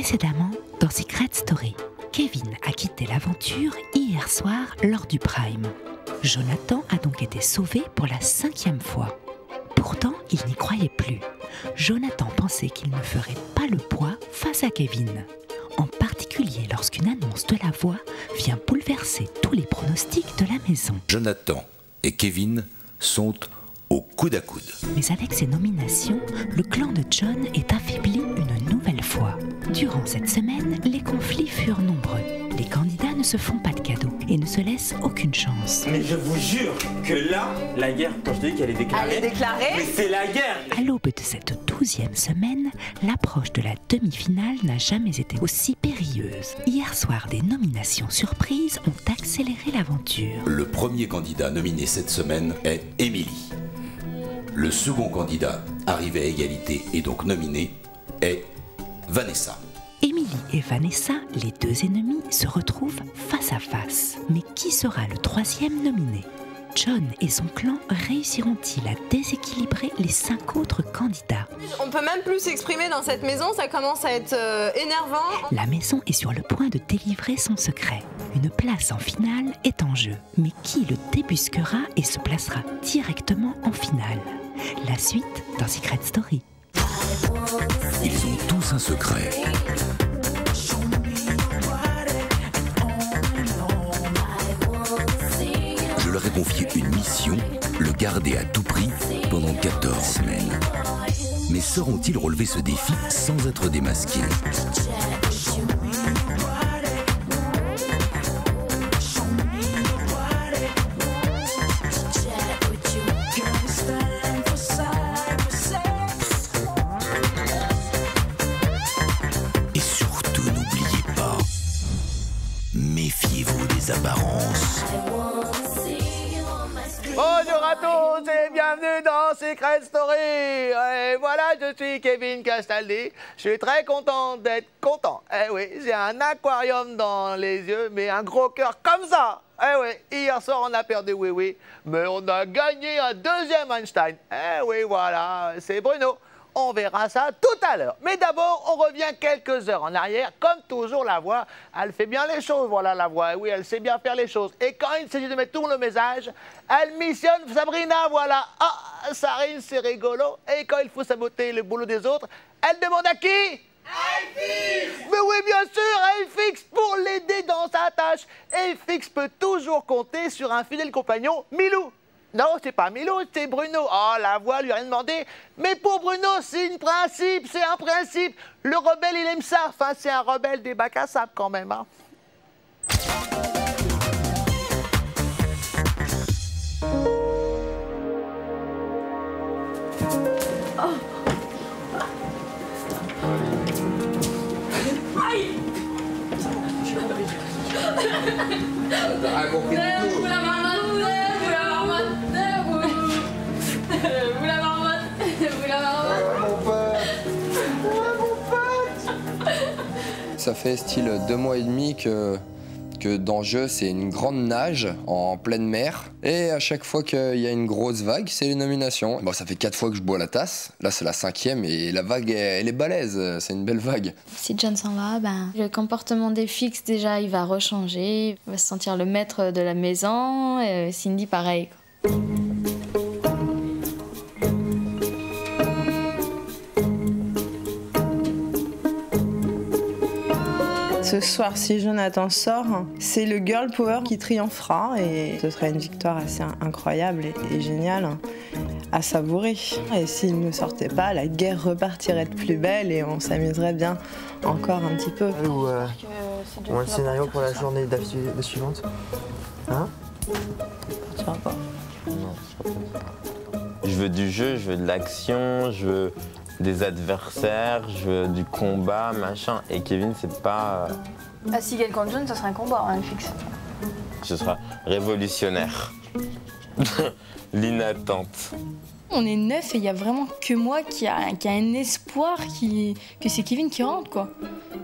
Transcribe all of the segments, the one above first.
Précédemment, dans Secret Story, Kevin a quitté l'aventure hier soir lors du Prime. Jonathan a donc été sauvé pour la cinquième fois. Pourtant, il n'y croyait plus. Jonathan pensait qu'il ne ferait pas le poids face à Kevin. En particulier lorsqu'une annonce de la voix vient bouleverser tous les pronostics de la maison. Jonathan et Kevin sont au coude à coude. Mais avec ces nominations, le clan de John est affaibli fois. Durant cette semaine, les conflits furent nombreux. Les candidats ne se font pas de cadeaux et ne se laissent aucune chance. Mais je vous jure que là, la guerre, quand je dis qu'elle est déclarée, Elle est déclarée mais c'est la guerre À l'aube de cette douzième semaine, l'approche de la demi-finale n'a jamais été aussi périlleuse. Hier soir, des nominations surprises ont accéléré l'aventure. Le premier candidat nominé cette semaine est Émilie. Le second candidat, arrivé à égalité et donc nominé, est Vanessa. Émilie et Vanessa, les deux ennemis, se retrouvent face à face. Mais qui sera le troisième nominé? John et son clan réussiront-ils à déséquilibrer les cinq autres candidats? On peut même plus s'exprimer dans cette maison, ça commence à être euh, énervant. La maison est sur le point de délivrer son secret. Une place en finale est en jeu. Mais qui le débusquera et se placera directement en finale? La suite dans Secret Story. Ils ont tous un secret. Je leur ai confié une mission, le garder à tout prix pendant 14 semaines. Mais sauront-ils relever ce défi sans être démasqués? Secret Story. Et voilà, je suis Kevin Castaldi. Je suis très content d'être content. Eh oui, j'ai un aquarium dans les yeux, mais un gros cœur comme ça. Eh oui, hier soir on a perdu, oui, oui, mais on a gagné un deuxième Einstein. Eh oui, voilà, c'est Bruno. On verra ça tout à l'heure. Mais d'abord, on revient quelques heures en arrière. Comme toujours, la voix, elle fait bien les choses. Voilà la voix. Oui, elle sait bien faire les choses. Et quand il s'agit de mettre tout le message, elle missionne Sabrina. Voilà. Ah, Sarine, c'est rigolo. Et quand il faut saboter le boulot des autres, elle demande à qui? Mais oui, bien sûr, FX pour l'aider dans sa tâche. FX peut toujours compter sur un fidèle compagnon, Milou. Non, c'est pas Milou, c'est Bruno. Oh, la voix lui a rien demandé. Mais pour Bruno, c'est un principe, c'est un principe. Le rebelle, il aime ça. Enfin, c'est un rebelle des bacs à sable quand même. hein. Ça fait style deux mois et demi que, que dans le jeu, c'est une grande nage en pleine mer. Et à chaque fois qu'il y a une grosse vague, c'est les nominations. Bon, ça fait quatre fois que je bois la tasse. Là, c'est la cinquième et la vague, elle est balèze. C'est une belle vague. Si John s'en va, ben, le comportement des fixes, déjà, il va rechanger. Il va se sentir le maître de la maison. Cindy, pareil. Ce soir, si Jonathan sort, c'est le girl power qui triomphera et ce sera une victoire assez incroyable et, et géniale à savourer. Et s'il ne sortait pas, la guerre repartirait de plus belle et on s'amuserait bien encore un petit peu. Ou, euh, ou un scénario pour la journée de suivante Hein Tu vois pas. Je veux du jeu, je veux de l'action, je veux des adversaires, je veux du combat, machin. Et Kevin, c'est pas. euh, Ah, si contre John, ça serait un combat, hein, fixe. ce sera révolutionnaire. L'inattente. On est neuf et il y a vraiment que moi qui a, qui a un espoir que c'est Kevin qui rentre quoi.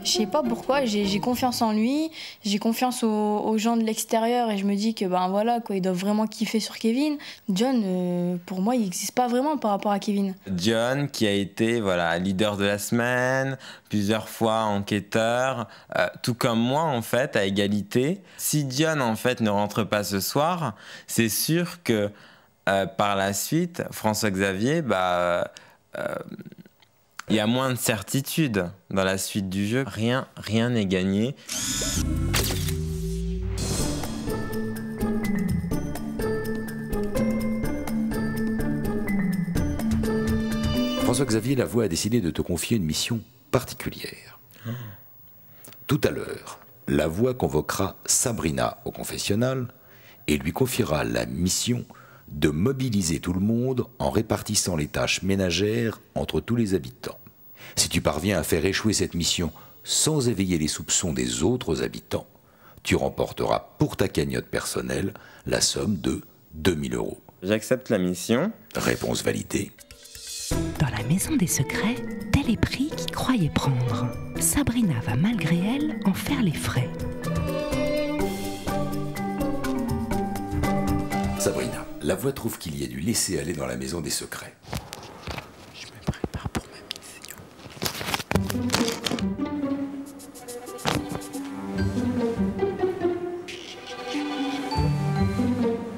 Je sais pas pourquoi, j'ai confiance en lui, j'ai confiance aux, aux gens de l'extérieur et je me dis que ben voilà quoi, ils doivent vraiment kiffer sur Kevin. John, euh, pour moi, il n'existe pas vraiment par rapport à Kevin. John qui a été voilà leader de la semaine, plusieurs fois enquêteur, euh, tout comme moi en fait à égalité. Si John en fait ne rentre pas ce soir, c'est sûr que euh, par la suite, François Xavier, bah euh, il y a moins de certitude dans la suite du jeu. Rien, rien n'est gagné. François-Xavier Lavoie a décidé de te confier une mission particulière. Tout à l'heure, Lavoie convoquera Sabrina au confessionnal et lui confiera la mission de mobiliser tout le monde en répartissant les tâches ménagères entre tous les habitants. Si tu parviens à faire échouer cette mission sans éveiller les soupçons des autres habitants, tu remporteras pour ta cagnotte personnelle la somme de 2000 euros. J'accepte la mission. Réponse validée. Dans la maison des secrets, tel est pris qu'il croyait prendre. Sabrina va malgré elle en faire les frais. Sabrina, la voix trouve qu'il y a du laisser-aller dans la maison des secrets.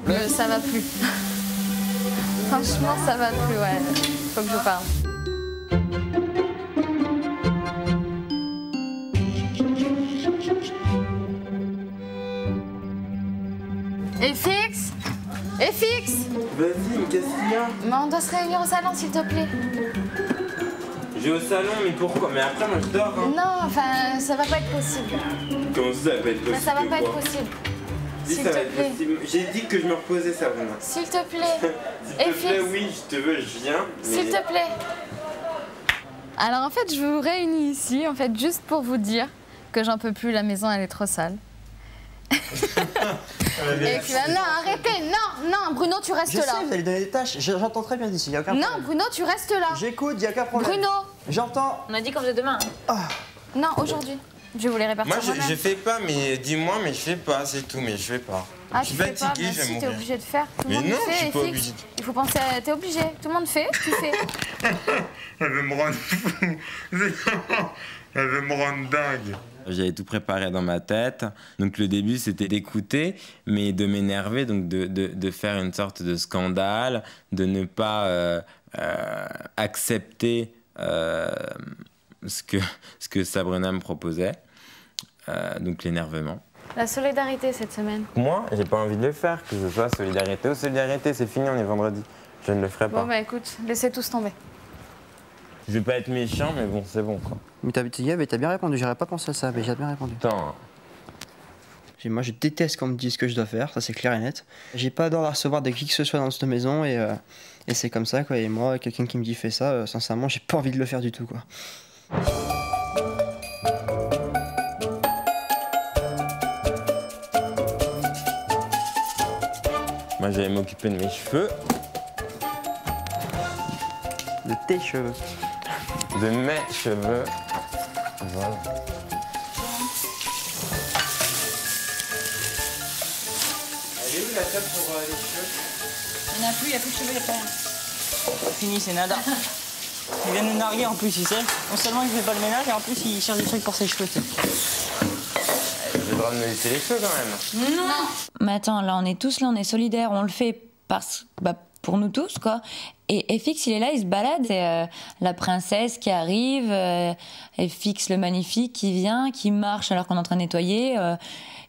Euh, ça va plus. Franchement, ça va plus, ouais. Faut que je parle. Et Vas-y, mais qu'est-ce qu'il y a? Mais on doit se réunir au salon, s'il te plaît. Je vais au salon, mais pourquoi? Mais après, moi je dors. hein. Non, enfin, ça va pas être possible. Comment ça, ça va pas être possible Mais ça va pas être possible. Si S'il te plaît. J'ai dit que je me reposais, Sabrina. S'il te plaît. S'il Et te plaît, oui, je te veux, je viens. mais- S'il te plaît. Alors en fait, je vous réunis ici, en fait, juste pour vous dire que j'en peux plus, la maison elle est trop sale. Et que là, non, arrêtez, non, non, Bruno, tu restes Je sais, là. vous allez donner des tâches. Je- J'entends très bien d'ici, il a aucun Non. Bruno, tu restes là. J'écoute, y a aucun problème. Bruno. J'entends. On a dit qu'on faisait demain. Non, aujourd'hui. Je vais vous les répartir. Moi, je, je fais pas, mais dis-moi, mais je fais pas, c'est tout, mais je fais pas. Ah, je tu suis fais pas, fatigué, mais je vais si, t'es mourir. obligé de faire. Tout le Mais monde non, fait, je suis et pas obligé. Il faut penser à... T'es obligé. Tout le monde fait, tu fais. Elle veut me rendre fou. Elle veut me rendre dingue. J'avais tout préparé dans ma tête. Donc le début, c'était d'écouter, mais de m'énerver, donc de, de, de faire une sorte de scandale, de ne pas euh, euh, accepter euh, ce, que, ce que Sabrina me proposait. Euh, donc l'énervement. La solidarité cette semaine. Moi, j'ai pas envie de le faire, que ce soit solidarité ou solidarité, c'est fini, on est vendredi. Je ne le ferai pas. Bon, bah écoute, laissez tous tomber. Je vais pas être méchant, mais bon, c'est bon quoi. Mais t'as yeah, mais t'as bien répondu, j'aurais pas pensé à ça, mais j'ai bien répondu. Attends. J'ai- Moi, je déteste qu'on me dise ce que je dois faire, ça c'est clair et net. J'ai pas d'ordre à recevoir de qui que ce soit dans cette maison et, euh, et c'est comme ça quoi. Et moi, quelqu'un qui me dit fais ça, euh, sincèrement, j'ai pas envie de le faire du tout quoi. Moi, j'allais m'occuper de mes cheveux, De tes cheveux. De mes cheveux. Voilà. Elle est où la table pour les cheveux? Il n'y en a plus, il n'y a plus de cheveux, il n'y a pas rien. Fini, c'est nada. Il vient nous narguer en plus, il sait. Non seulement il fait pas le ménage, et en plus il cherche des trucs pour ses cheveux. tu sais. J'ai le droit de me laisser les cheveux quand même. Non. Mais attends, là on est tous là, on est solidaires, on le fait parce, bah, pour nous tous quoi. Et FX il est là, il se balade, c'est euh, la princesse qui arrive, euh, FX le magnifique qui vient, qui marche alors qu'on est en train de nettoyer. euh,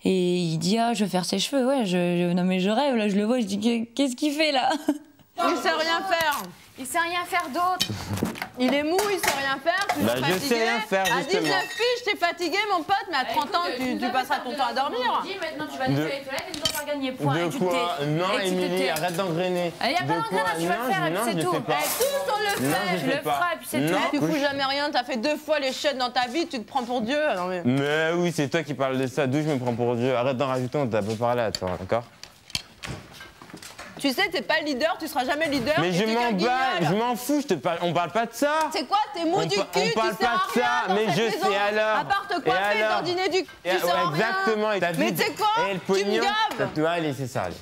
et il dit ah je vais faire ses cheveux, ouais, je, je- non mais je rêve, là je le vois, je dis Qu'est- qu'est-ce qu'il fait là? Il sait rien faire. Il sait rien faire d'autre. Il est mou, il sait rien faire, toujours Bah, je fatigué. sais rien faire, À justement. 19 piges, t'es fatigué, mon pote, mais à 30 ans, tu, tu passeras ton temps à dormir. Dis maintenant tu vas De- nettoyer les toilettes et tu faire gagner point. De tu quoi. Non, tu Émilie, arrête d'engrainer. Il n'y a pas quoi tu vas le faire et non, puis je c'est le tout. Eh, tous, on le Non, fait. je Je le pas. ferai et puis c'est tout. Tu fous jamais rien, t'as fait deux fois les chiottes dans ta vie, tu te prends pour Dieu. Non, mais... Mais oui, c'est toi qui parles de ça. D'où je me prends pour Dieu Arrête d'en rajouter, on t'a pas parlé à toi, d'accord? Tu sais, t'es pas leader, tu seras jamais leader. Mais et je t'es m'en bats, je m'en fous, je te parle, on parle pas de ça. C'est quoi T'es mou On du cul, on parle tu pas de ça, mais cette je maison, sais alors. À part te Et coiffer, alors dandiner du cul, Et- tu sers ouais, rien. Exactement, et t'as Mais vu- tu sais quoi Et le Tu me pognon, ça gaves te va, allez, c'est ça, allez.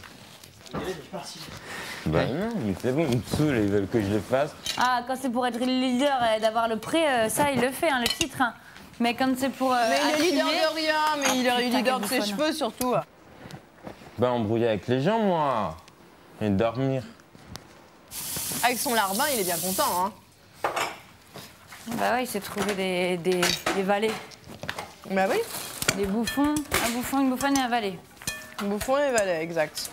Bah non, mais c'est bon, ils me saoulent, ils veulent que je le fasse. Ah, quand c'est pour être leader et d'avoir le prix, euh, ça, il le fait, hein, le titre. hein. Mais quand c'est pour. euh, Mais il est leader de rien, mais il est leader de ses cheveux surtout. Bah embrouiller avec les gens, moi. Et dormir. Avec son larbin, il est bien content. Hein. Bah ouais, il s'est trouvé des, des, des valets. Bah oui. Des bouffons, un bouffon, une bouffonne et un valet. Bouffon et valet, exact.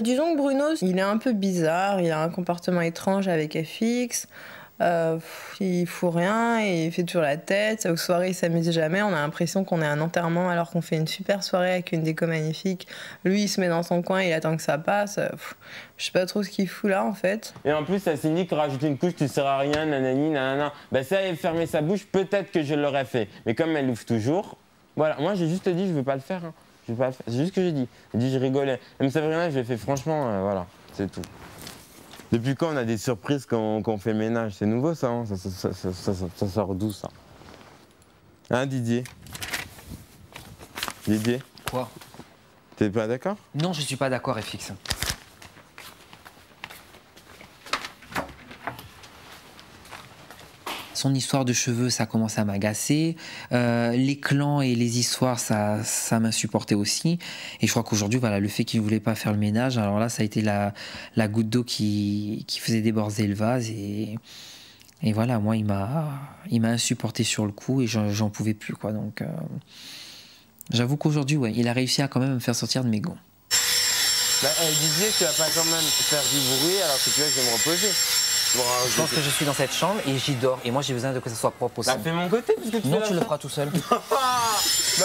Disons que Bruno, il est un peu bizarre, il a un comportement étrange avec FX. Euh, il fout rien il fait toujours la tête. Aux soirées, il s'amuse jamais. On a l'impression qu'on est un enterrement alors qu'on fait une super soirée avec une déco magnifique. Lui, il se met dans son coin, il attend que ça passe. Euh, je sais pas trop ce qu'il fout là en fait. Et en plus, ça Cindy rajoute une couche, tu sers à rien, nanani, nanana. Bah ça, elle fermer sa bouche, peut-être que je l'aurais fait. Mais comme elle ouvre toujours, voilà. Moi, j'ai juste dit, je veux pas le faire. hein. Faire. C'est juste ce que j'ai dit. J'ai dit, je rigolais. Même Sabrina, je l'ai fait franchement, euh, voilà, c'est tout. Depuis quand on a des surprises quand on, fait ménage? C'est nouveau ça, hein? Ça- ça- ça sort d'où ça? Hein Didier? Didier? Quoi? T'es pas d'accord? Non, je suis pas d'accord, FX. Son histoire de cheveux, ça commence à m'agacer. Euh, les clans et les histoires, ça, ça m'insupportait aussi. Et je crois qu'aujourd'hui, voilà, le fait qu'il voulait pas faire le ménage, alors là, ça a été la, la goutte d'eau qui, qui faisait déborder le vase. Et, et voilà, moi, il m'a, il m'a insupporté sur le coup et j'en, pouvais plus, quoi. Donc, euh, j'avoue qu'aujourd'hui, ouais, il a réussi à quand même me faire sortir de mes gonds. Bah eh, Didier, tu vas pas quand même faire du bruit alors que tu veux que je vais me reposer. Bon, Je pense que je suis dans cette chambre et j'y dors. Et moi, j'ai besoin de que ça soit propre aussi. Bah fais mon côté parce que tu Non, tu le feras tout seul. bah,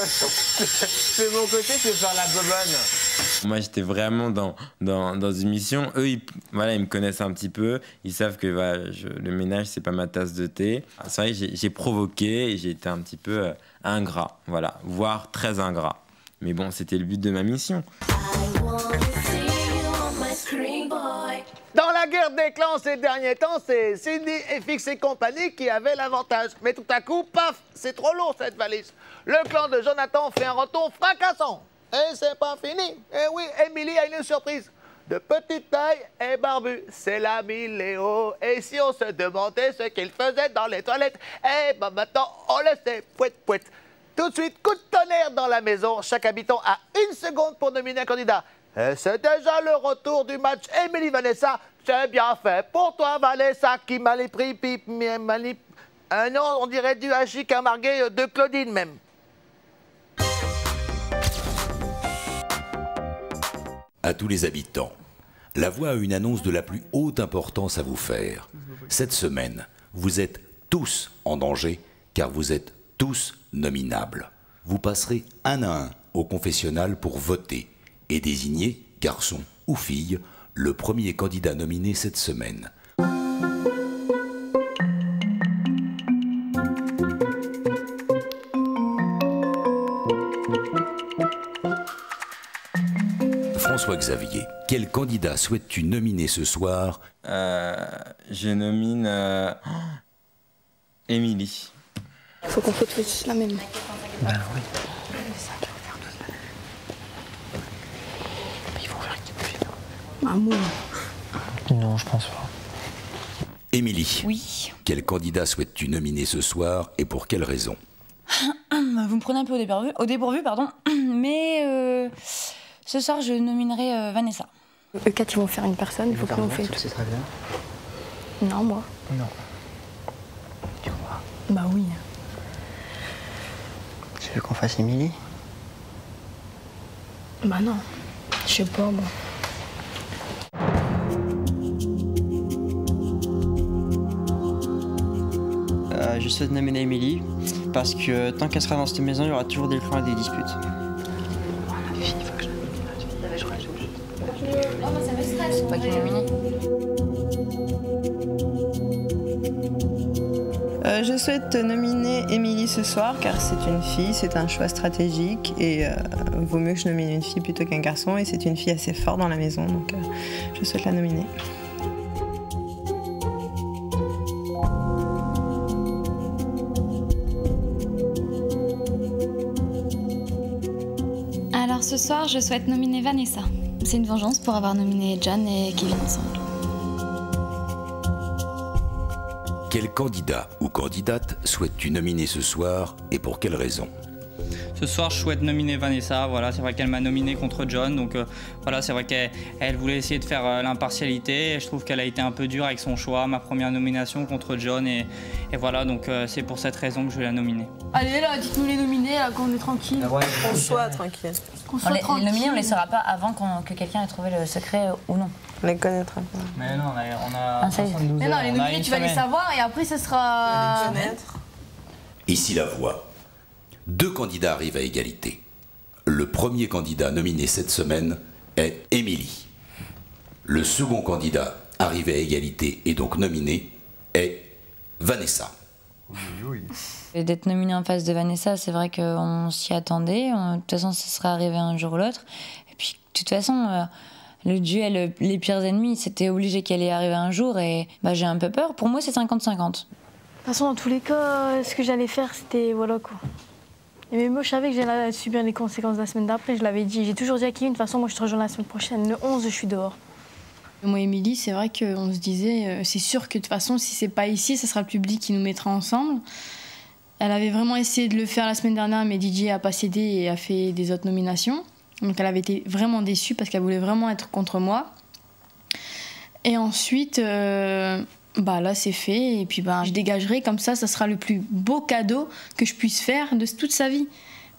fais mon côté, tu veux faire la bobonne. Moi, j'étais vraiment dans, dans, dans une mission. Eux, ils, voilà, ils me connaissent un petit peu. Ils savent que voilà, je- le ménage, c'est pas ma tasse de thé. C'est vrai que j'ai- provoqué et j'ai été un petit peu euh, ingrat, voilà, voire très ingrat. Mais bon, c'était le but de ma mission. La guerre des clans ces derniers temps, c'est Cindy, FX et compagnie qui avaient l'avantage. Mais tout à coup, paf, c'est trop lourd cette valise. Le clan de Jonathan fait un retour fracassant. Et c'est pas fini. Et oui, Emily a une surprise. De petite taille et barbu, c'est l'ami Léo. Et si on se demandait ce qu'il faisait dans les toilettes, eh ben maintenant on le sait. Pouet, pouet. Tout de suite, coup de tonnerre dans la maison. Chaque habitant a une seconde pour nominer un candidat. C'est déjà le retour du match. Émilie Vanessa, c'est bien fait. Pour toi, Vanessa, qui m'a les pris, pip, mi- manip. Un nom, on dirait du hachis camargué euh, de Claudine même. À tous les habitants, la voix a une annonce de la plus haute importance à vous faire. Cette semaine, vous êtes tous en danger car vous êtes tous nominables. Vous passerez un à un au confessionnal pour voter et désigner, garçon ou fille, le premier candidat nominé cette semaine. François Xavier, quel candidat souhaites-tu nominer ce soir? Euh, je nomine euh, Émilie. Faut qu'on soit tous la même. Oui. Ah, moi. Non, je pense pas. Émilie. Oui. Quel candidat souhaites-tu nominer ce soir et pour quelle raison? Vous me prenez un peu au dépourvu, au dépourvu pardon. mais euh, ce soir, je nominerai euh, Vanessa. Eux quatre, ils vont faire une personne, il faut que nous on fait tout. C'est très bien. Non, moi. Non. Bah oui. Tu veux qu'on fasse Émilie? Bah non. Je sais pas, moi. Je souhaite nominer Émilie parce que tant qu'elle sera dans cette maison, il y aura toujours des clans et des disputes. Euh, je souhaite nominer Émilie ce soir car c'est une fille, c'est un choix stratégique et euh, vaut mieux que je nomine une fille plutôt qu'un garçon et c'est une fille assez forte dans la maison donc euh, je souhaite la nominer. Soir, je souhaite nominer Vanessa. C'est une vengeance pour avoir nominé John et Kevin ensemble. Quel candidat ou candidate souhaites-tu nominer ce soir et pour quelle raison? Ce soir, je souhaite nominer Vanessa. Voilà, c'est vrai qu'elle m'a nominé contre John, donc euh, voilà, c'est vrai qu'elle elle voulait essayer de faire euh, l'impartialité. Et je trouve qu'elle a été un peu dure avec son choix, ma première nomination contre John, et, et voilà, donc euh, c'est pour cette raison que je vais la nominer. Allez là, dites-nous les nominés, là, qu'on est tranquille. Qu'on soit tranquille. Qu'on On soit les, les tranquille. nominés, on les saura pas avant que quelqu'un ait trouvé le secret euh, ou non. On les connaîtra pas. Mais non, on a, on a Ah, ça y est. 72 Mais non, les on nominés, tu vas les savoir et après, ce sera. Ici la voix. Deux candidats arrivent à égalité. Le premier candidat nominé cette semaine est Émilie. Le second candidat arrivé à égalité et donc nominé est Vanessa. Et D'être nominé en face de Vanessa, c'est vrai qu'on s'y attendait. On- De toute façon, ça serait arrivé un jour ou l'autre. Et puis, de toute façon, euh, le duel, les pires ennemis, c'était obligé qu'elle allait arriver un jour. Et bah, j'ai un peu peur. Pour moi, c'est 50-50. De toute façon, dans tous les cas, ce que j'allais faire, c'était voilà quoi. Même moi, je savais que j'allais subir les conséquences la semaine d'après, je l'avais dit. J'ai toujours dit à Kevin, de toute façon, moi, je te rejoins la semaine prochaine. Le 11, je suis dehors. Moi Émilie, c'est vrai qu'on se disait, euh, c'est sûr que de toute façon, si c'est pas ici, ce sera le public qui nous mettra ensemble. Elle avait vraiment essayé de le faire la semaine dernière, mais DJ a pas cédé et a fait des autres nominations. Donc elle avait été vraiment déçue parce qu'elle voulait vraiment être contre moi. Et ensuite, euh, bah là c'est fait et puis bah je dégagerai comme ça, ça sera le plus beau cadeau que je puisse faire de toute sa vie.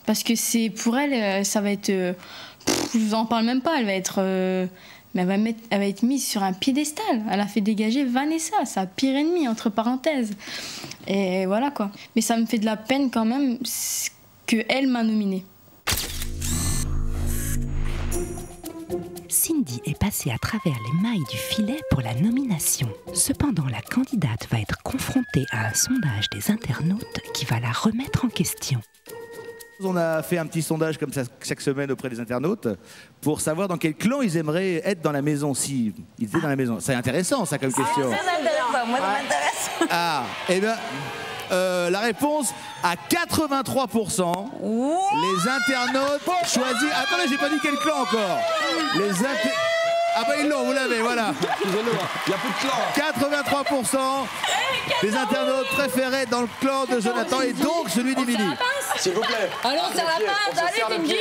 Parce que c'est pour elle, euh, ça va être, euh, pff, je vous en parle même pas, elle va être, euh, elle va, mettre- elle va être mise sur un piédestal. Elle a fait dégager Vanessa, sa pire ennemie entre parenthèses. Et voilà quoi. Mais ça me fait de la peine quand même que elle m'a nominée. Cindy est passée à travers les mailles du filet pour la nomination. Cependant, la candidate va être confrontée à un sondage des internautes qui va la remettre en question. On a fait un petit sondage comme ça chaque semaine auprès des internautes pour savoir dans quel clan ils aimeraient être dans la maison si ils étaient dans la maison. C'est intéressant ça comme question. Moi, ça m'intéresse. Ah, eh bien, euh, la réponse à 83%. Les internautes choisissent. Attendez, j'ai pas dit quel clan encore. Les inter- Ah bah ils l'ont, vous l'avez, voilà. Il y a plus de clan. 83% des internautes préféraient dans le clan de Jonathan et donc celui d'Emily. S'il vous plaît. Allons, on serre la pince, allez, Cindy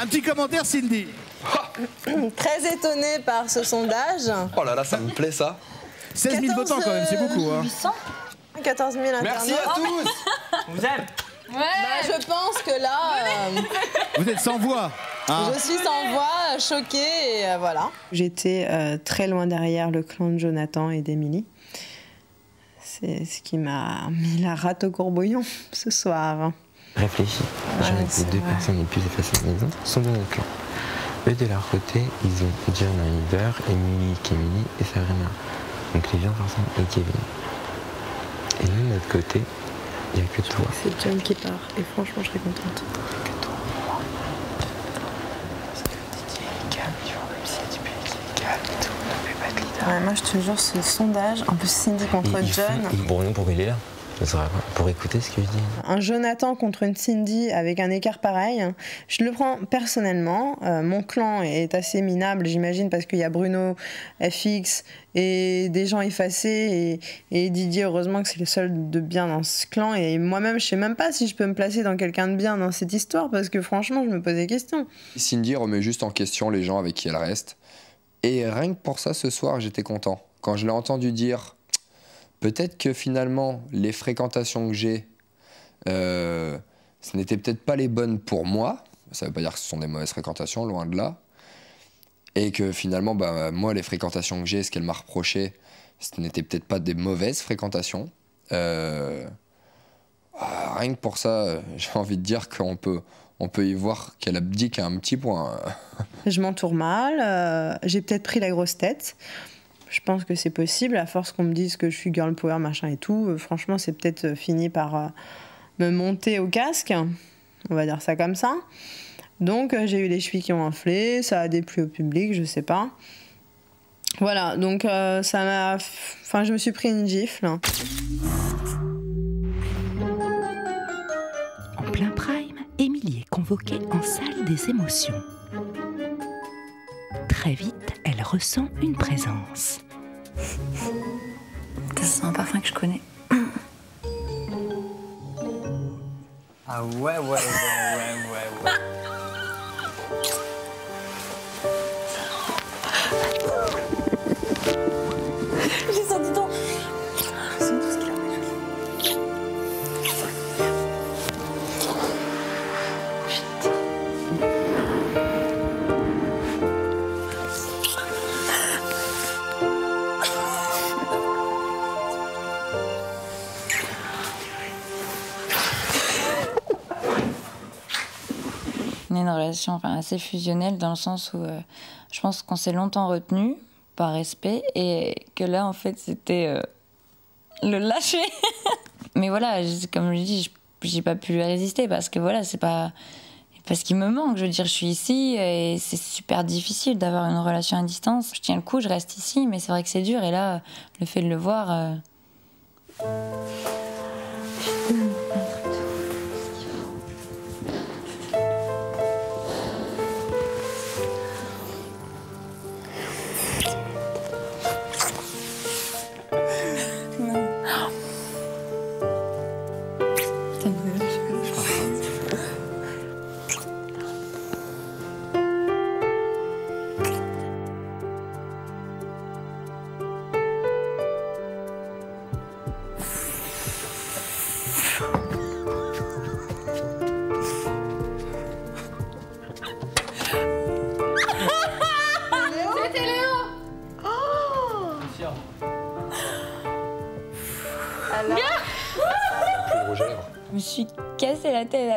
Un petit commentaire, Cindy. Très étonnée par ce sondage. Oh là là, ça me plaît ça. 16 000 votants quand même, c'est beaucoup. Hein. 14 000 internautes. Merci à tous. Vous aime Bah, je pense que là, euh, Vous êtes sans voix. hein. je suis sans voix, choquée, et euh, voilà. J'étais euh, très loin derrière le clan de Jonathan et d'Émilie. C'est ce qui m'a mis la rate au courbouillon ce soir. Réfléchis. Ouais, les deux vrai. personnes les plus effacées de la maison sont dans notre clan. Eux, de leur côté, ils ont John Oliver, Emily, Camille et Sabrina. Donc les gens forcément et Kevin. Et nous, de notre côté, il n'y a que toi. C'est John qui part et franchement je serais contente. Calme, tu vois, même s'il y a du public, calme et tout, ne fais pas de leader. Ouais, moi je te jure ce sondage, en plus Cindy contre Il- il John. fait- il- Bon, non, pourquoi il est là Pour écouter ce que je dis. Un Jonathan contre une Cindy avec un écart pareil, je le prends personnellement. Euh, mon clan est assez minable, j'imagine, parce qu'il y a Bruno, FX et des gens effacés. Et, et Didier, heureusement que c'est le seul de bien dans ce clan. Et moi-même, je sais même pas si je peux me placer dans quelqu'un de bien dans cette histoire, parce que franchement, je me pose des questions. Cindy remet juste en question les gens avec qui elle reste. Et rien que pour ça, ce soir, j'étais content. Quand je l'ai entendu dire, peut-être que finalement, les fréquentations que j'ai, euh, ce n'étaient peut-être pas les bonnes pour moi. Ça ne veut pas dire que ce sont des mauvaises fréquentations, loin de là. Et que finalement, bah, moi, les fréquentations que j'ai, ce qu'elle m'a reproché, ce n'était peut-être pas des mauvaises fréquentations. Euh, ah, rien que pour ça, euh, j'ai envie de dire qu'on peut, on peut y voir qu'elle abdique à un petit point. Je m'entoure mal, j'ai peut-être pris la grosse tête. Je pense que c'est possible, à force qu'on me dise que je suis girl power, machin et tout. euh, franchement, c'est peut-être euh, fini par euh, me monter au casque. On va dire ça comme ça. Donc, j'ai eu les chevilles qui ont enflé, ça a déplu au public, je sais pas. Voilà, donc ça m'a. Enfin, je me suis pris une gifle. En plein prime, Émilie est convoquée en salle des émotions. Très vite, ressent une présence. C'est un parfum que je connais. Ah ouais, ouais, ouais, ouais, ouais, ouais. relation assez fusionnelle dans le sens où euh, je pense qu'on s'est longtemps retenu par respect et que là en fait c'était euh, le lâcher. Mais voilà, comme je dis, j'ai pas pu lui résister parce que voilà, c'est pas parce qu'il me manque. Je veux dire, je suis ici et c'est super difficile d'avoir une relation à distance. Je tiens le coup, je reste ici, mais c'est vrai que c'est dur et là, le fait de le voir. euh,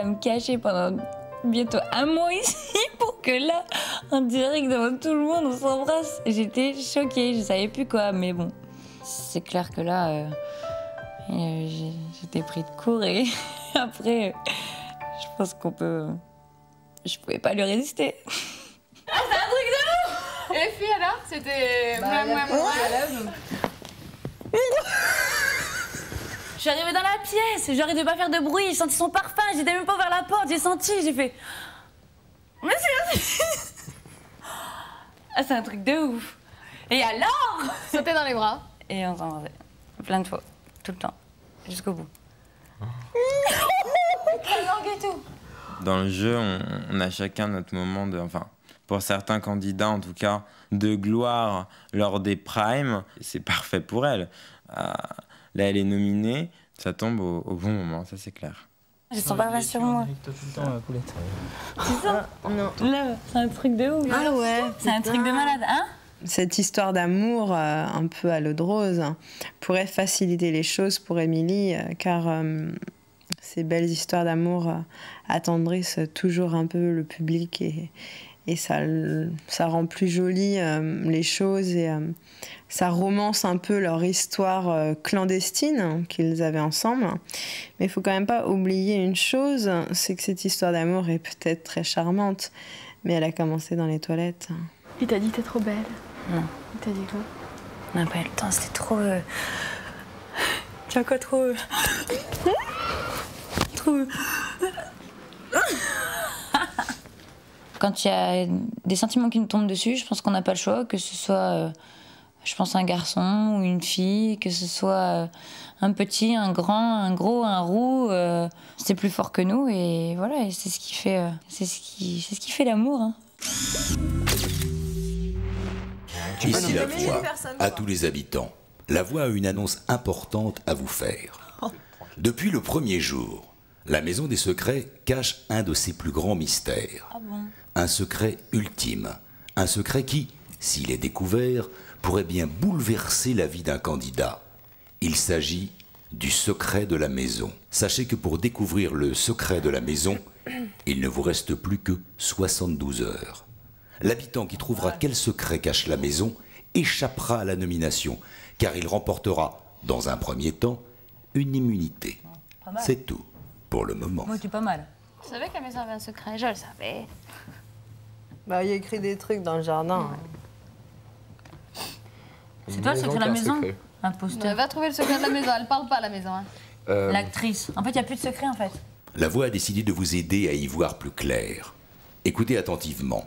me cacher pendant bientôt un mois ici pour que là, en direct devant tout le monde, on s'embrasse. J'étais choquée, je savais plus quoi, mais bon. C'est clair que là, euh, euh, j'étais pris de court et après, euh, je pense qu'on peut. Je pouvais pas lui résister. Ah, c'est un truc de ouf Et les filles alors C'était. Bah, moi, moi, moi. Je pièce, j'arrivais pas à faire de bruit, j'ai senti son parfum, j'étais même pas vers la porte, j'ai senti, j'ai fait. Monsieur Ah, c'est un truc de ouf Et alors? Sauter dans les bras. Et on s'embrassait. Plein de fois, tout le temps, jusqu'au bout. Et tout. Dans le jeu, on, on a chacun notre moment de. Enfin, pour certains candidats en tout cas, de gloire lors des primes. C'est parfait pour elle. Euh, là, elle est nominée. Ça tombe au, au bon moment, ça c'est clair. J'ai son parfum sur moi. Tout le temps, euh, poulette. C'est ça Non. Là, c'est un truc de ouf. Ah ouais. C'est un truc de malade, hein Cette histoire d'amour euh, un peu à l'eau de rose hein, pourrait faciliter les choses pour Émilie, euh, car euh, ces belles histoires d'amour euh, attendrissent toujours un peu le public et, et ça, ça rend plus jolies euh, les choses et euh, ça romance un peu leur histoire euh, clandestine qu'ils avaient ensemble. Mais il faut quand même pas oublier une chose, c'est que cette histoire d'amour est peut-être très charmante, mais elle a commencé dans les toilettes. Il t'a dit t'es trop belle. Non. Il t'a dit quoi? On n'a pas eu le temps, c'était trop. euh, Tu as quoi trop. euh, Trop. euh, Quand il y a des sentiments qui nous tombent dessus, je pense qu'on n'a pas le choix, que ce soit, euh, je pense, un garçon ou une fille, que ce soit euh, un petit, un grand, un gros, un roux, euh, c'est plus fort que nous et voilà, et c'est ce qui fait, euh, c'est ce qui, c'est ce qui fait l'amour. hein. Ici la voix, à tous les habitants. La voix a une annonce importante à vous faire. Depuis le premier jour, la Maison des Secrets cache un de ses plus grands mystères. Un secret ultime. Un secret qui, s'il est découvert, pourrait bien bouleverser la vie d'un candidat. Il s'agit du secret de la maison. Sachez que pour découvrir le secret de la maison, il ne vous reste plus que 72 heures. L'habitant qui trouvera quel secret cache la maison échappera à la nomination, car il remportera, dans un premier temps, une immunité. Mal. C'est tout, pour le moment. Moi, tu es pas mal. Je savais que la maison avait un secret, je le savais. Bah, il y a écrit des trucs dans le jardin. C'est toi le secret de la maison Imposteur. Elle va trouver le secret de la maison, elle parle pas la maison. hein. Euh, L'actrice. En fait, il n'y a plus de secret, en fait. La voix a décidé de vous aider à y voir plus clair. Écoutez attentivement.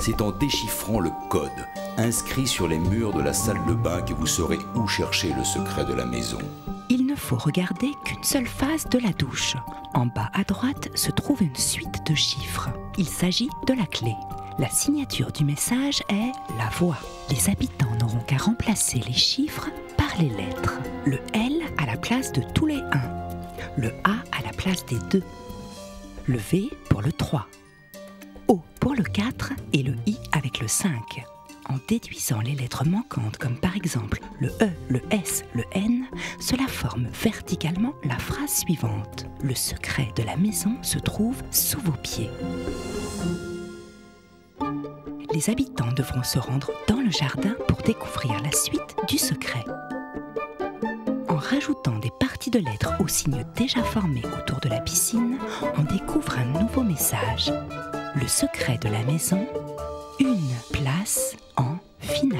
C'est en déchiffrant le code inscrit sur les murs de la salle de bain que vous saurez où chercher le secret de la maison. Il ne faut regarder qu'une seule face de la douche. En bas à droite se trouve une suite de chiffres. Il s'agit de la clé. La signature du message est la voix. Les habitants n'auront qu'à remplacer les chiffres par les lettres. Le L à la place de tous les 1. Le A à la place des 2. Le V pour le 3. O pour le 4 et le I avec le 5. En déduisant les lettres manquantes, comme par exemple le E, le S, le N, cela forme verticalement la phrase suivante. Le secret de la maison se trouve sous vos pieds. Les habitants devront se rendre dans le jardin pour découvrir la suite du secret. En rajoutant des parties de lettres aux signes déjà formés autour de la piscine, on découvre un nouveau message. Le secret de la maison, une place en finale.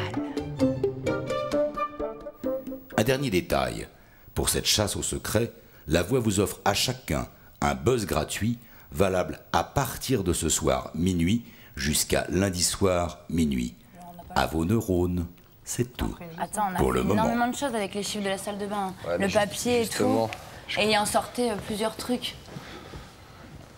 Un dernier détail. Pour cette chasse au secret, la voix vous offre à chacun un buzz gratuit valable à partir de ce soir minuit jusqu'à lundi soir minuit. À vos neurones, c'est tout. Attends, on a Pour fait le moment. énormément de choses avec les chiffres de la salle de bain. Ouais, le papier et tout. Et il en sortait euh, plusieurs trucs.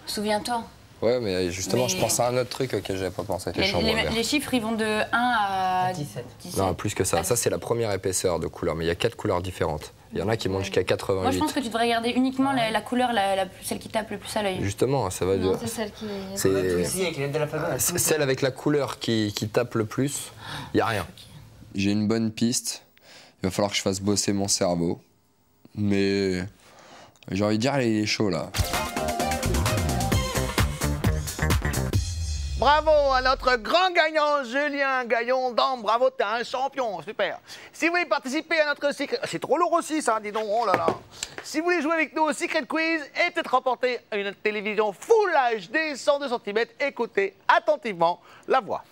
Souviens-toi. Ouais, mais justement, Mais- je pense à un autre truc auquel j'avais pas pensé. Les, les- les chiffres, ils vont de 1 à 17. Non, plus que ça. Ça, c'est la première épaisseur de couleur, mais il y a quatre couleurs différentes. Il y en a qui montent jusqu'à Moi, je 88. pense que tu devrais regarder uniquement la, la couleur, la, la plus- celle qui tape le plus à l'œil. Justement, ça va de. Non, c'est celle qui. C'est. Ah, celle avec la couleur qui, qui tape le plus. Il y a rien. J'ai une bonne piste. Il va falloir que je fasse bosser mon cerveau. Mais j'ai envie de dire, il est chaud là. Bravo à notre grand gagnant, Julien Gaillon d'Ambre. Bravo, t'es un champion, super. Si vous voulez participer à notre secret... C'est trop lourd aussi, ça, dis donc, oh là là. Si vous voulez jouer avec nous au Secret Quiz et peut-être remporter une télévision Full HD 102 cm, écoutez attentivement la voix.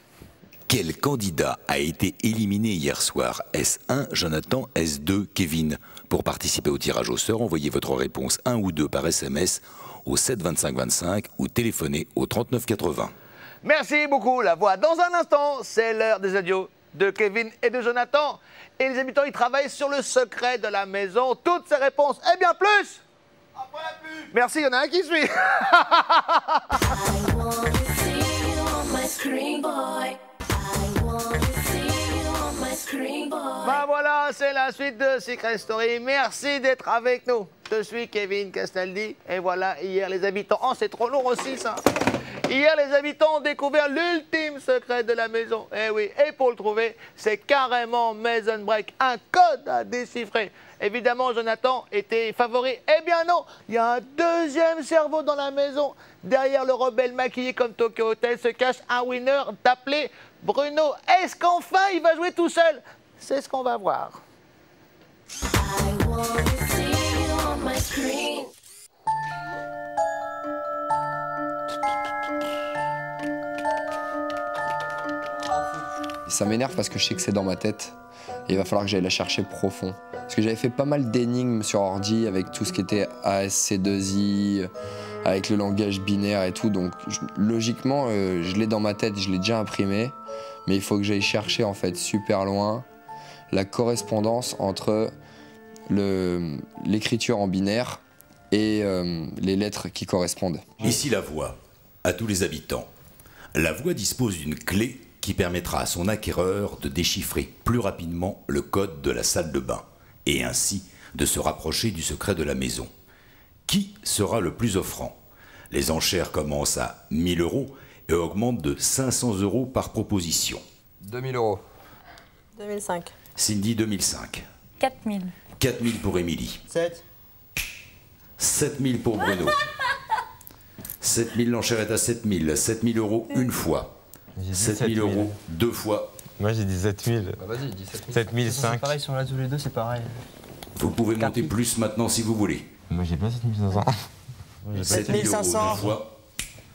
Quel candidat a été éliminé hier soir? S1, Jonathan, S2, Kevin Pour participer au tirage au sort, envoyez votre réponse 1 ou 2 par SMS au 7 25 25 ou téléphonez au 39 80. Merci beaucoup, la voix. Dans un instant, c'est l'heure des adieux de Kevin et de Jonathan. Et les habitants, ils travaillent sur le secret de la maison. Toutes ces réponses et bien plus Merci, il y en a un qui suit. Bah voilà, c'est la suite de Secret Story. Merci d'être avec nous. Je suis Kevin Castaldi et voilà, hier les habitants... Oh, c'est trop lourd aussi ça Hier, les habitants ont découvert l'ultime secret de la maison. Eh oui, et pour le trouver, c'est carrément Mason Break, un code à déchiffrer. Évidemment, Jonathan était favori. Eh bien non, il y a un deuxième cerveau dans la maison. Derrière le rebelle maquillé comme Tokyo Hotel se cache un winner appelé Bruno. Est-ce qu'enfin il va jouer tout seul? C'est ce qu'on va voir. Ça m'énerve parce que je sais que c'est dans ma tête. Et il va falloir que j'aille la chercher profond. Parce que j'avais fait pas mal d'énigmes sur ordi avec tout ce qui était ASC2I, avec le langage binaire et tout. Donc logiquement, euh, je l'ai dans ma tête, je l'ai déjà imprimé. Mais il faut que j'aille chercher en fait super loin la correspondance entre l'écriture en binaire et euh, les lettres qui correspondent. Ici la voix, à tous les habitants. La voix dispose d'une clé qui permettra à son acquéreur de déchiffrer plus rapidement le code de la salle de bain et ainsi de se rapprocher du secret de la maison. Qui sera le plus offrant? Les enchères commencent à 1000 euros et augmentent de 500 euros par proposition. 2000 euros. 2005. Cindy 2005. 4000. 4000 pour Émilie. 7. 7000 pour Bruno. 7000, l'enchère est à 7000. 7000 euros une fois. 7000 euros deux fois Moi j'ai dit 7000. Bah vas-y, dis 7000. 7005. C'est pareil, si on l'a tous les deux, c'est pareil. Vous pouvez monter plus maintenant si vous voulez. Moi j'ai pas 7500. 7000 euros une fois.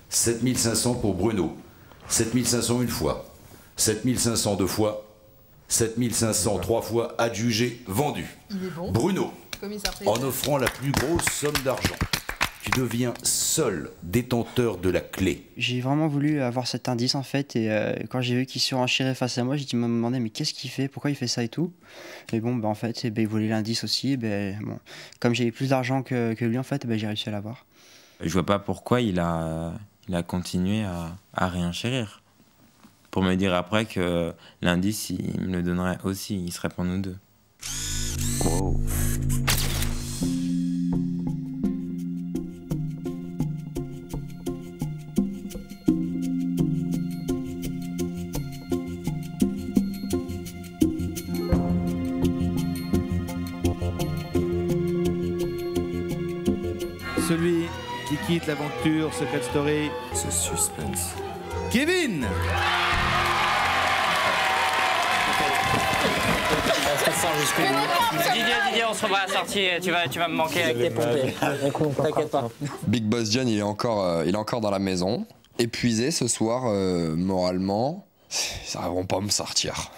7500 pour Bruno. 7500 une fois. 7500 deux fois. 7500 trois fois, adjugé, vendu. Il est bon. Bruno, en offrant la plus grosse somme d'argent, tu deviens seul détenteur de la clé. J'ai vraiment voulu avoir cet indice en fait et euh, quand j'ai vu qu'il surenchérait face à moi, j'ai me demandé mais qu'est-ce qu'il fait, pourquoi il fait ça et tout? Et bon, bah, en fait, eh ben, il voulait l'indice aussi. et ben, bon, comme j'ai eu plus d'argent que, que lui en fait, eh ben, j'ai réussi à l'avoir. Je vois pas pourquoi il a, il a continué à, à réenchérir. Pour me dire après que l'indice, il me le donnerait aussi, il serait pour nous deux. Celui l'aventure Secret Story. Ce suspense. Kevin Didier, Didier, on se revoit à la sortie. Tu vas, tu vas me manquer avec tes pompées. T'inquiète pas. Big Boss John, il est encore, euh, il est encore dans la maison. Épuisé ce soir, euh, moralement. Ils n'arriveront pas à me sortir.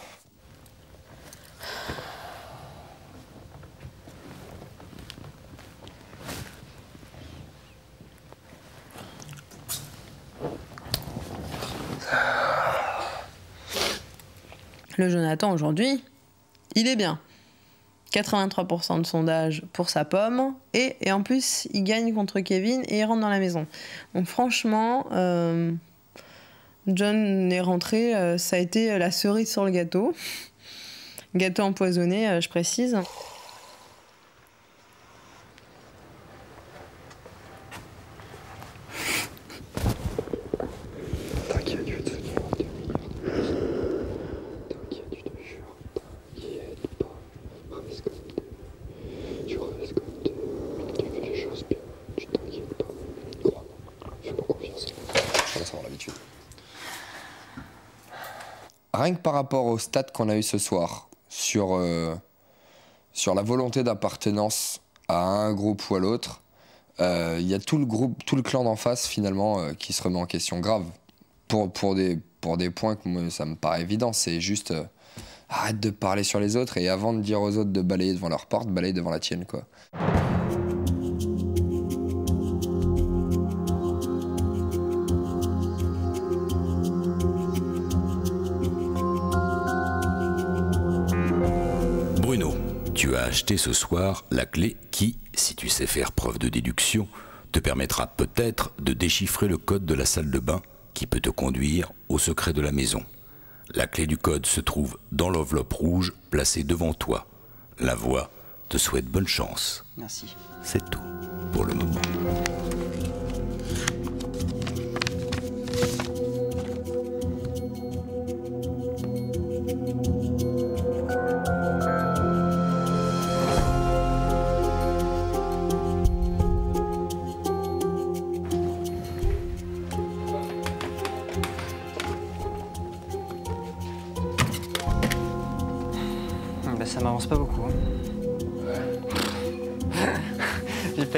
Le Jonathan aujourd'hui, il est bien. 83% de sondage pour sa pomme et, en plus il gagne contre Kevin et il rentre dans la maison. Donc franchement, euh, John est rentré, euh, ça a été la cerise sur le gâteau. Gâteau empoisonné, euh, je précise. Rien que par rapport au stats qu'on a eu ce soir, sur, euh, sur la volonté d'appartenance à un groupe ou à l'autre, euh, il y a tout le groupe, tout le clan d'en face finalement euh, qui se remet en question grave. Pour, pour, des, pour des points que moi, ça me paraît évident, c'est juste arrête de parler sur les autres et avant de dire aux autres de balayer devant leur porte, balaye devant la tienne quoi. Acheté ce soir la clé qui, si tu sais faire preuve de déduction, te permettra peut-être de déchiffrer le code de la salle de bain qui peut te conduire au secret de la maison. La clé du code se trouve dans l'enveloppe rouge placée devant toi. La voix te souhaite bonne chance. Merci. C'est tout pour le moment.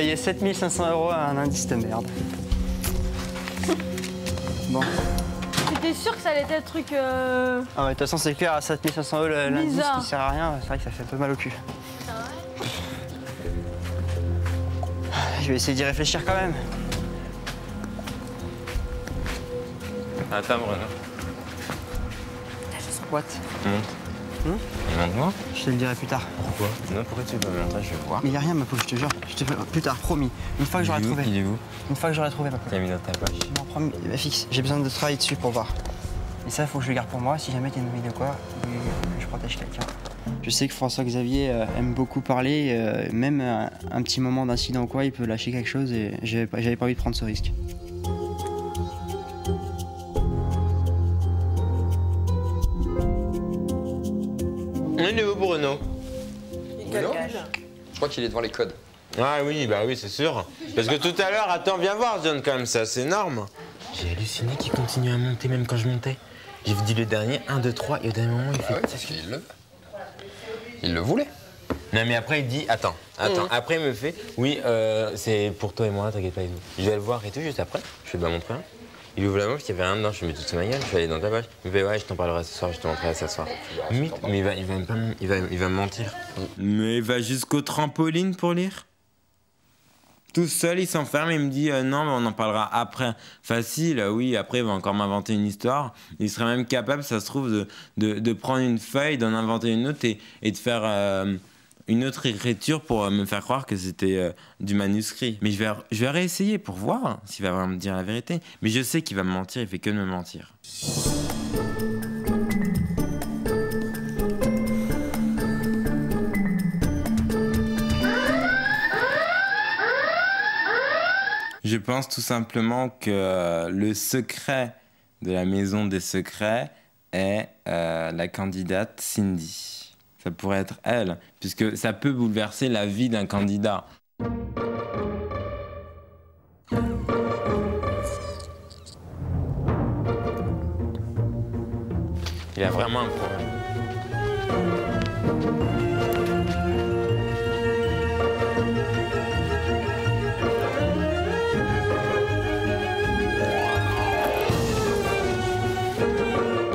J'ai payé 7500 euros à un indice de merde. Bon. J'étais sûr que ça allait être un truc. euh, Ah ouais, de toute façon, c'est clair, à 7500 euros, l'indice qui sert à rien, c'est vrai que ça fait un peu mal au cul. Je vais essayer d'y réfléchir quand même. Attends, Bruno. What? Monte. Hum Monte-moi. Je te le dirai plus tard. Pourquoi Non, pourquoi tu veux pas me montrer Je vais voir. Mais y a rien, ma pauvre, je te jure. Je te fais plus tard, promis. Une fois que j'aurai trouvé. Il est où Une fois que j'aurai trouvé, ma pauvre. T'as mis dans ta poche. Non, promis, bah, fixe. J'ai besoin de travailler dessus pour voir. Et ça, il faut que je le garde pour moi. Si jamais t'as une envie de quoi, je protège quelqu'un. Je sais que François-Xavier euh, aime beaucoup parler. euh, même un, un petit moment d'incident ou quoi, il peut lâcher quelque chose et j'avais pas envie de prendre ce risque. Il est où, Bruno Bruno Je crois qu'il est devant les codes. Ah oui, bah oui, c'est sûr. Parce que tout à l'heure, attends, viens voir, John, quand même, c'est assez énorme. J'ai halluciné qu'il continue à monter même quand je montais. J'ai dit le dernier, 1, 2, 3, et au dernier moment, il fait. Ah ouais, parce qu'il le... Il le voulait. Non, mais après, il dit Attends, attends. Mhm. Après, il me fait Oui, euh, c'est pour toi et moi, t'inquiète pas et tout. Je vais le voir et tout, juste après. Je fais Bah, montre un. Il ouvre la parce qu'il y avait rien dedans. Je lui mets toute ma gueule, je vais aller dans ta poche. Il me fait Ouais, je t'en parlerai ce soir, je te montrerai ce soir. Mais il va, il va, me- il va, il va me mentir. Mais il va jusqu'au trampoline pour lire tout seul, il s'enferme et il me dit euh, non, mais on en parlera après. Facile, oui, après il va encore m'inventer une histoire. Il serait même capable, ça se trouve, de, de, prendre une feuille, d'en inventer une autre et, et de faire euh, une autre écriture pour euh, me faire croire que c'était euh, du manuscrit. Mais je vais, je réessayer pour voir s'il va vraiment me dire la vérité. Mais je sais qu'il va me mentir, il fait que de me mentir. Je pense tout simplement que euh, le secret de la maison des secrets est la candidate Cindy. Ça pourrait être elle, puisque ça peut bouleverser la vie d'un candidat. Il a vraiment un problème.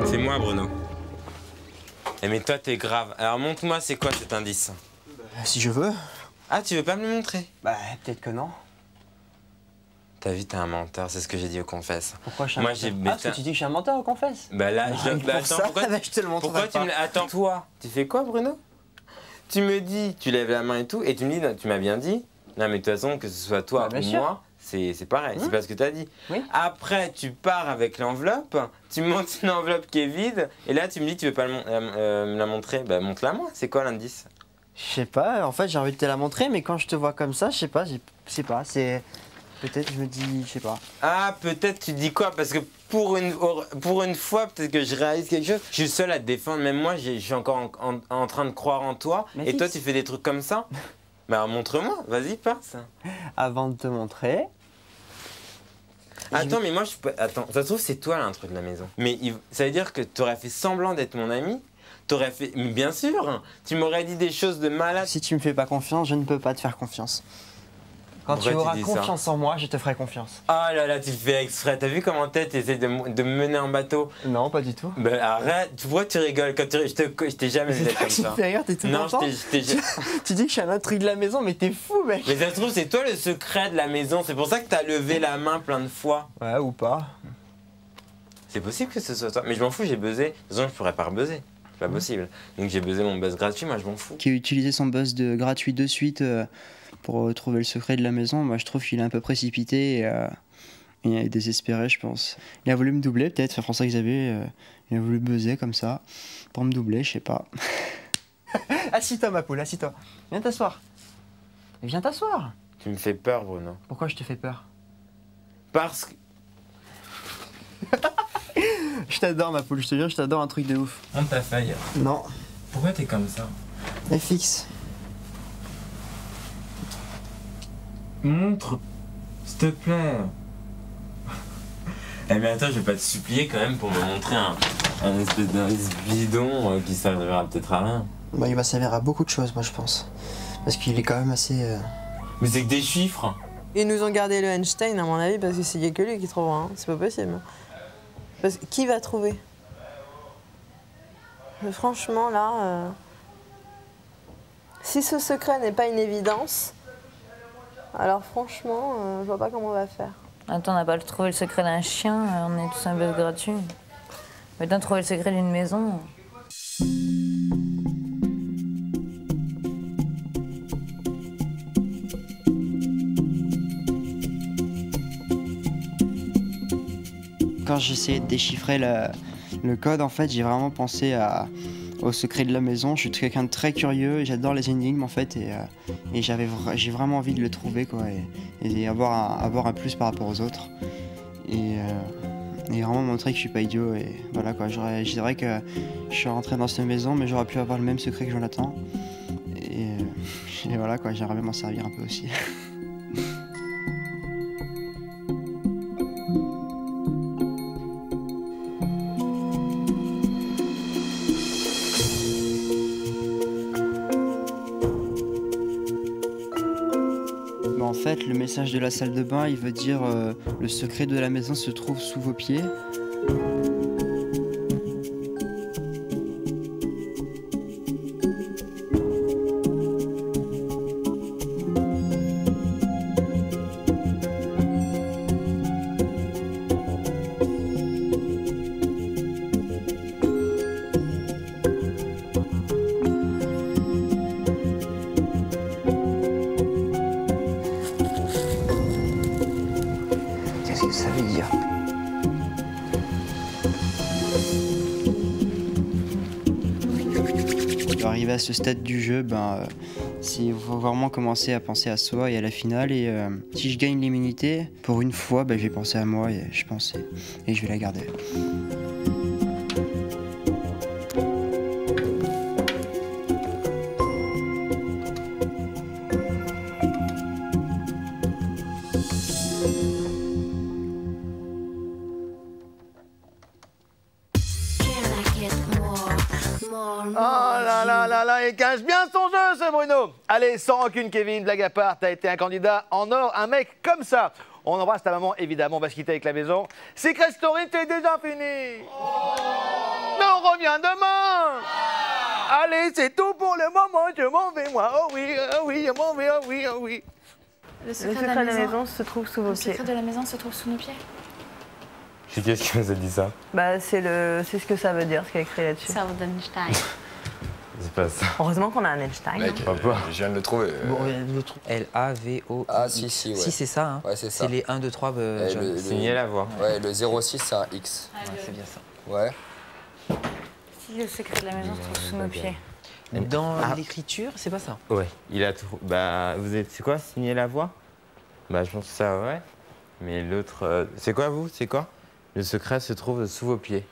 C'est moi, Bruno. Eh mais toi, t'es grave. Alors montre-moi, c'est quoi cet indice Si je veux. Ah, tu veux pas me le montrer? Bah, peut-être que non. T'as vu, t'es un menteur, c'est ce que j'ai dit au confesse. Pourquoi je suis un Moi, menteur. Ah, parce que tu dis que je suis un menteur, on confesse Bah là, je... bah, attends, ça, pourquoi, je te le montrerai pourquoi tu me... Attends, toi, tu fais quoi, Bruno? Tu me dis, tu lèves la main et tout, et tu me dis, non, tu m'as bien dit. Non, mais de toute façon, que ce soit toi Bah, ou sûr. moi, c'est pareil, c'est Hein pas ce que t'as dit. Après, tu pars avec l'enveloppe, tu montes une enveloppe qui est vide, et là, tu me dis, tu veux pas euh, euh, me la montrer Bah, montre-la moi, c'est quoi l'indice? Je sais pas, en fait j'ai envie de te la montrer, mais quand je te vois comme ça, je sais pas, je sais pas, c'est. Peut-être je me dis, je sais pas. Ah, peut-être tu dis quoi? Parce que pour une, pour une fois, peut-être que je réalise quelque chose. Je suis seul à te défendre. Même moi, j'ai- je suis encore en, en- en train de croire en toi. Mais et toi, tu fais des trucs comme ça? Bah, montre-moi. Vas-y, passe. Avant de te montrer. Attends, mais moi, je peux. Attends, ça se trouve, c'est toi l'intrus de la maison. Mais il- ça veut dire que tu aurais fait semblant d'être mon ami? T'aurais fait. Mais bien sûr Tu m'aurais dit des choses de malade. Si tu me fais pas confiance, je ne peux pas te faire confiance. Quand tu tu auras ça confiance en moi, je te ferai confiance. Ah là là, tu le fais exprès. T'as vu comment t'es? T'essaies de, me mener en bateau Non, pas du tout. Ben arrête. Pourquoi tu rigoles quand tu, Je te- je t'ai jamais pas comme tu ça. fais rire, t'es tout Non, je t'ai-. Tu dis que je suis un intrus de la maison, mais t'es fou, mec Mais ça se trouve, c'est toi le secret de la maison. C'est pour ça que t'as levé la main plein de fois. Ouais, ou pas. C'est possible que ce soit toi. Mais je m'en fous, j'ai buzzé. De toute façon, je pourrais pas rebuzzer. C'est pas possible. Donc j'ai buzzé mon buzz gratuit, moi je m'en fous. Qui a utilisé son buzz de gratuit de suite euh, pour euh, trouver le secret de la maison, moi je trouve qu'il est un peu précipité et euh, il est désespéré, je pense. Il a voulu me doubler, peut-être, François Xavier, euh, il a voulu buzzer comme ça, pour me doubler, je sais pas. assis-toi, ma poule, assis-toi. Viens t'asseoir. Viens t'asseoir. Tu me fais peur, Bruno. Pourquoi je te fais peur? Parce que. Je t'adore, ma poule, je te jure, je t'adore un truc de ouf. On t'a failli. Non. Pourquoi t'es comme ça? FX. Montre, s'il te plaît. Eh mais attends, je vais pas te supplier quand même pour me montrer un, un espèce d'indice bidon euh, qui servira peut-être à rien. Bah, il va servir à beaucoup de choses, moi je pense. Parce qu'il est quand même assez. euh, Mais c'est que des chiffres. Ils nous ont gardé le Einstein, à mon avis, parce que c'est y a que lui qui trouvera. hein. C'est pas possible. Parce que qui va trouver? Mais Franchement, là. euh, Si ce secret n'est pas une évidence, alors franchement, euh, je vois pas comment on va faire. Attends, on n'a pas trouvé le secret d'un chien, euh, on est tous un buzz gratuit. Maintenant, trouver le secret d'une maison. Quand j'essayais de déchiffrer le, le code, en fait, j'ai vraiment pensé à, au secret de la maison. Je suis quelqu'un de très curieux et j'adore les énigmes, en fait, et, euh, et j'avais, j'ai vraiment envie de le trouver, quoi, et, et avoir, un, avoir un plus par rapport aux autres. Et, euh, et vraiment montrer que je suis pas idiot. Et voilà, quoi. J'aurais- Je dirais que je suis rentré dans cette maison, mais j'aurais pu avoir le même secret que Jonathan. Et, euh, et voilà, quoi. J'aimerais bien m'en servir un peu aussi. fait, le message de la salle de bain, il veut dire euh, le secret de la maison se trouve sous vos pieds. Ce stade du jeu, ben, euh, c'est faut vraiment commencer à penser à soi et à la finale. Et euh, si je gagne l'immunité, pour une fois, ben, je vais penser à moi et je pensais et je vais la garder. Bien son jeu ce Bruno Allez, sans aucune Kevin, blague à part, t'as été un candidat en or, un mec comme ça On embrasse ta maman, évidemment, on va se quitter avec la maison. Secret Story, t'es déjà fini Mais on revient demain Allez, c'est tout pour le moment, je m'en vais moi, oh oui, oh oui, je m'en vais, oh oui, oh oui Le secret de la maison se trouve sous vos Le pieds. secret de la maison se trouve sous nos pieds. Qu'est-ce qui nous a dit ça? Bah, c'est le, c'est ce que ça veut dire, ce qu'il y a écrit là-dessus. Ça vous donne Stein. C'est pas ça. Heureusement qu'on a un Einstein. Mec, peur. je viens de le trouver. euh, L-A-V-O. Ah, si, si, ouais. Si, c'est ça. Hein. Ouais, c'est ça. C'est les 1, 2, 3. Ouais, John. le- le- Signer la voix. Ouais, le 06, c'est un X. Ouais, c'est bien ça. Ouais. Si le secret de la maison se trouve sous nos pieds. Dans Ah. l'écriture, c'est pas ça. Ouais, il a tout. Bah, vous êtes. C'est quoi Signer la voix? Bah, je pense que ça, ouais. Mais l'autre. euh, C'est quoi, vous? C'est quoi? Le secret se trouve sous vos pieds.